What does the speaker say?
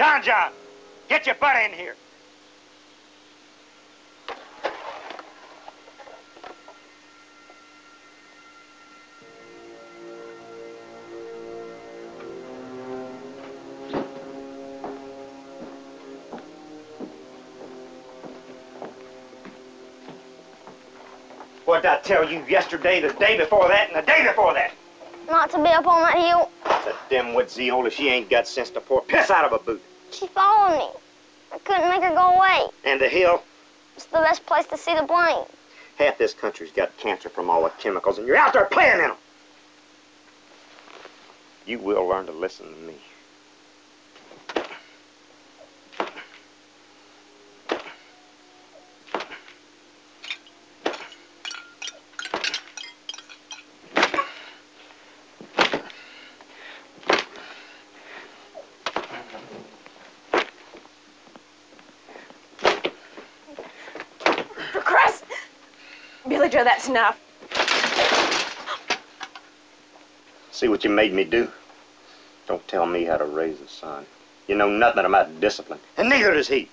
John John, get your butt in here. What did I tell you yesterday, the day before that, and the day before that? Not to be up on that hill. That dimwit Zeola, she ain't got sense to pour piss out of a boot. She followed me. I couldn't make her go away. And the hill, It's the best place to see the plane. half this country's got cancer from all the chemicals, and you're out there playing in them. You will learn to listen to me. Billy Joe, that's enough. See what you made me do? Don't tell me how to raise a son. You know nothing about discipline, and neither does he.